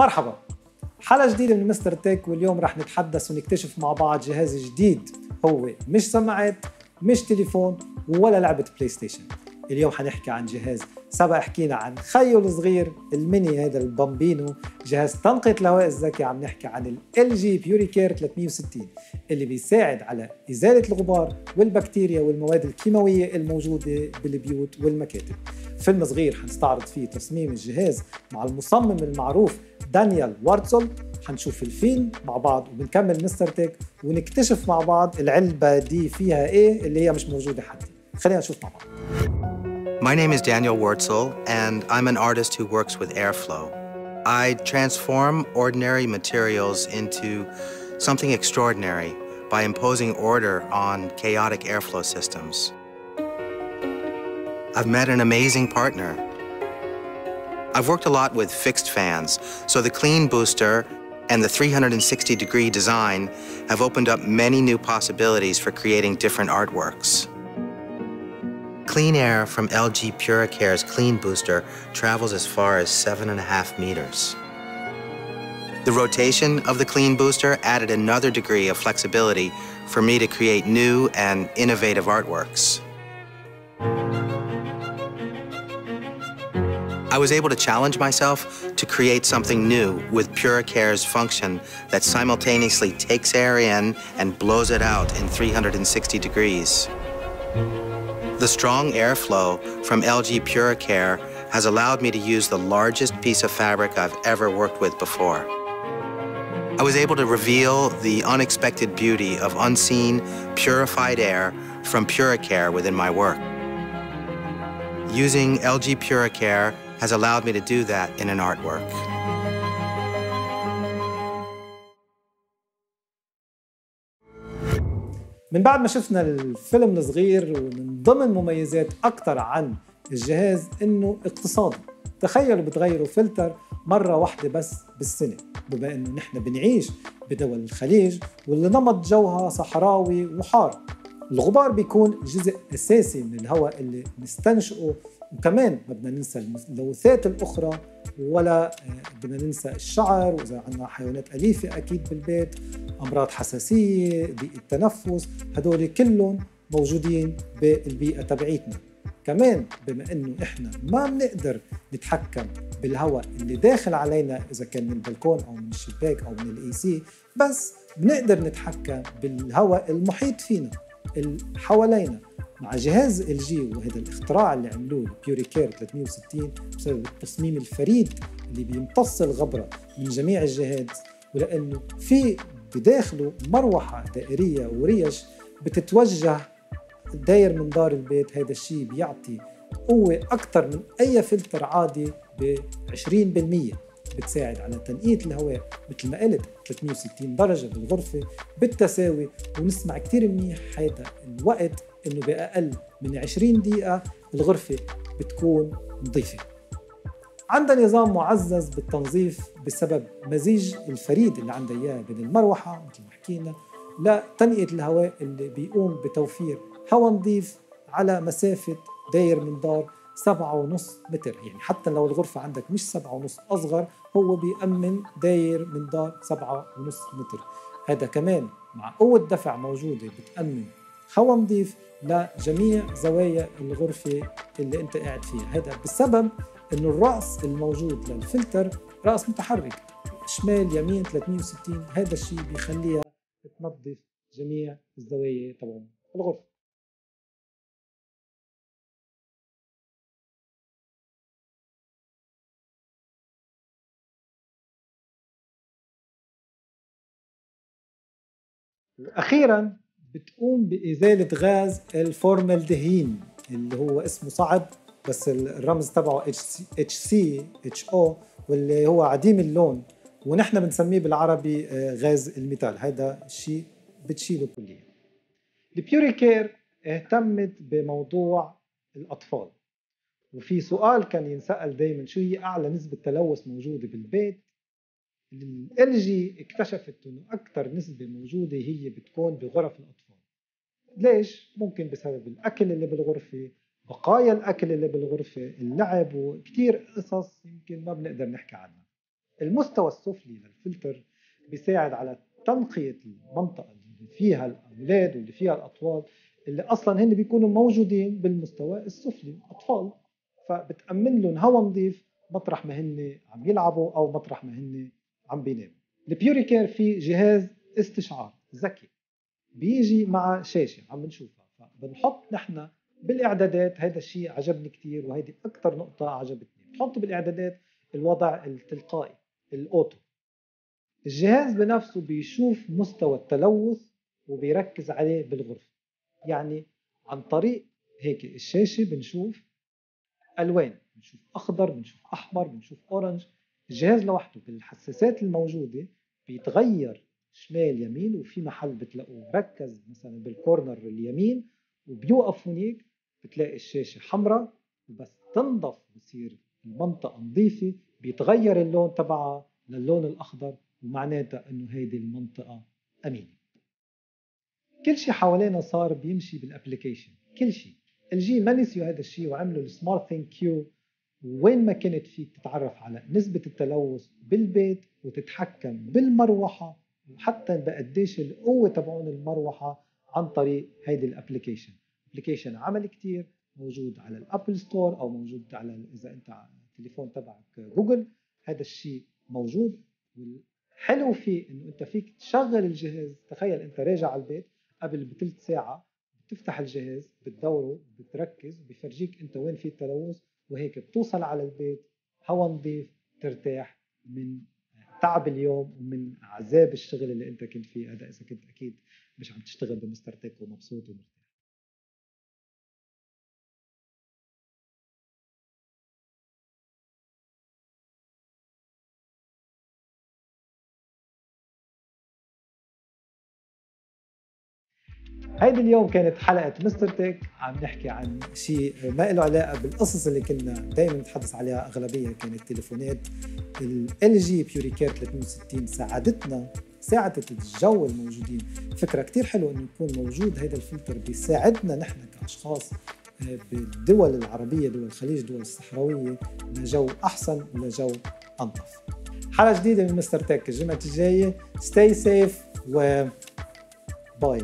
مرحبا. حلقة جديدة من Mister Tech واليوم رح نتحدث ونكتشف مع بعض جهاز جديد. هو مش سماعات مش تليفون ولا لعبة PlayStation اليوم حنحكي عن جهاز سبق حكينا عن خيو الصغير الميني هذا ال bambino. جهاز تنقية الهواء الذكي عم نحكي عن ال LG PuriCare 360 اللي بيساعد على إزالة الغبار والبكتيريا والمواد الكيماوية الموجودة بالبيوت والمكاتب. فيلم صغير حنستعرض فيه تصميم الجهاز مع المصمم المعروف دانيال وارتزول حنشوف الفيلم مع بعض وبنكمل مستر تيك ونكتشف مع بعض العلبة دي فيها إيه اللي هي مش موجودة حتى خلينا نشوف مع بعض My name is Daniel Wurtzel, and I'm an artist who works with airflow. I transform ordinary materials into something extraordinary by imposing order on chaotic airflow systems. I've met an amazing partner. I've worked a lot with fixed fans, so the Clean Booster and the 360 degree design have opened up many new possibilities for creating different artworks. Clean air from LG Puracare's Clean Booster travels as far as seven and a half meters. The rotation of the Clean Booster added another degree of flexibility for me to create new and innovative artworks. I was able to challenge myself to create something new with Puracare's function that simultaneously takes air in and blows it out in 360 degrees. The strong airflow from LG Puricare has allowed me to use the largest piece of fabric I've ever worked with before. I was able to reveal the unexpected beauty of unseen, purified air from Puricare within my work. Using LG Puricare has allowed me to do that in an artwork. من بعد ما شفنا الفيلم الصغير ومن ضمن مميزات أكثر عن الجهاز إنه اقتصادي تخيلوا بتغيروا فلتر مرة واحدة بس بالسنة بما إنه نحن بنعيش بدول الخليج واللي نمط جوها صحراوي وحار الغبار بيكون جزء أساسي من الهواء اللي نستنشقه وكمان ما بدنا ننسى الملوثات الأخرى ولا بدنا ننسى الشعر وإذا عندنا حيوانات أليفة أكيد بالبيت أمراض حساسية ضيق التنفس هدول كلهم موجودين بالبيئة تبعيتنا. كمان بما إنه إحنا ما بنقدر نتحكم بالهواء اللي داخل علينا إذا كان من البلكون أو من الشباك أو من ال AC بس بنقدر نتحكم بالهواء المحيط فينا. حوالينا. مع جهاز LG وهذا الاختراع اللي عملوه ال PuriCare 360 بسبب التصميم الفريد اللي بيمتص الغبره من جميع الجهات ولأنه في بداخله مروحة دائرية وريش بتتوجه داير من دار البيت. هذا الشيء بيعطي قوة أكثر من أي فلتر عادي ب 20% بتساعد على تنقية الهواء مثل ما قلت 360 درجة بالغرفة بالتساوي. ونسمع كتير منيح هذا الوقت إنه باقل من 20 دقيقة الغرفة بتكون نظيفة. عندها نظام معزز بالتنظيف بسبب مزيج الفريد اللي عندها إياه بين المروحة مثل ما حكينا لتنقية الهواء اللي بيقوم بتوفير هواء نظيف على مسافة داير من دار سبعة ونص متر. يعني حتى لو الغرفة عندك مش سبعة ونص أصغر هو بيأمن داير من دار سبعة ونص متر. هذا كمان مع قوة دفع موجودة بتأمن هواء نظيف لجميع زوايا الغرفة اللي أنت قاعد فيها. هذا بسبب إنه الرأس الموجود للفلتر رأس متحرك. شمال يمين 360 هذا الشيء بيخليها تنظف جميع الزوايا تبع الغرفة. وأخيرا بتقوم بإزالة غاز الفورمالدهين اللي هو اسمه صعب بس الرمز تبعه HCHO واللي هو عديم اللون ونحن بنسميه بالعربي غاز الميتال. هذا الشيء بتشيله كليا. ال PuriCare اهتمت بموضوع الأطفال. وفي سؤال كان ينسأل دائما شو هي أعلى نسبة تلوث موجودة بالبيت؟ LG اكتشفت إنه أكثر نسبة موجودة هي بتكون بغرف الأطفال. ليش؟ ممكن بسبب الأكل اللي بالغرفة بقايا الأكل اللي بالغرفة اللعب وكثير قصص يمكن ما بنقدر نحكي عنها. المستوى السفلي للفلتر بيساعد على تنقية المنطقة اللي فيها الأولاد واللي فيها الأطفال اللي أصلا هن بيكونوا موجودين بالمستوى السفلي أطفال. فبتأمن لهم هواء نظيف مطرح ما هن عم يلعبوا أو مطرح ما هن عم بيناموا ال PuriCare في جهاز استشعار ذكي. بيجي مع شاشة عم نشوفها. فبنحط نحن بالإعدادات هذا الشيء عجبني كثير وهيدي أكثر نقطة عجبتني. بنحط بالإعدادات الوضع التلقائي ال auto. الجهاز بنفسه بيشوف مستوى التلوث وبيركز عليه بالغرفة. يعني عن طريق هيك الشاشة بنشوف ألوان بنشوف أخضر بنشوف أحمر بنشوف orange. الجهاز لوحده بالحساسات الموجودة بيتغير شمال يمين وفي محل بتلاقوه. ركز مثلا بال corner اليمين وبيوقف هنيك بتلاقي الشاشة حمراء وبس. تنضف بصير المنطقة نظيفة بيتغير اللون تبعها للون الأخضر ومعناتها إنه هيدي المنطقة أمينة. كل شيء حوالينا صار بيمشي بال application كل شيء ال LG ما نسيوا هذا الشيء وعملوا ال SmartThinQ وين ما كنت فيك تتعرف على نسبة التلوث بالبيت وتتحكم بالمروحة وحتى بقديش القوة تبعون المروحة عن طريق هيدي ال application application عمل كتير موجود على ال Apple Store أو موجود على إذا أنت التليفون تبعك جوجل. هذا الشيء موجود. والحلو فيه إنه أنت فيك تشغل الجهاز. تخيل أنت راجع على البيت قبل بثلث ساعة بتفتح الجهاز بتدوره بتركز بفرجيك أنت وين في التلوث. وهيك بتوصل على البيت هوا نظيف ترتاح من تعب اليوم ومن عذاب الشغل اللي انت كنت فيه. هذا إذا كنت أكيد مش عم تشتغل بمستر تك ومبسوط ومرتاح. هيدي اليوم كانت حلقة Mister Tech. عم نحكي عن شيء ما له علاقة بالقصص اللي كنا دائما نتحدث عليها أغلبية كانت تليفونات. ال LG PuriCare 360 ساعدتنا ساعدت الجو الموجودين. فكرة كتير حلوة إنه يكون موجود هذا الفلتر بيساعدنا نحن كأشخاص آه، بالدول العربية دول الخليج دول الصحراوية لجو أحسن ولجو أنظف حلقة جديدة من Mister Tech الجمعة الجاية ستي سيف و باي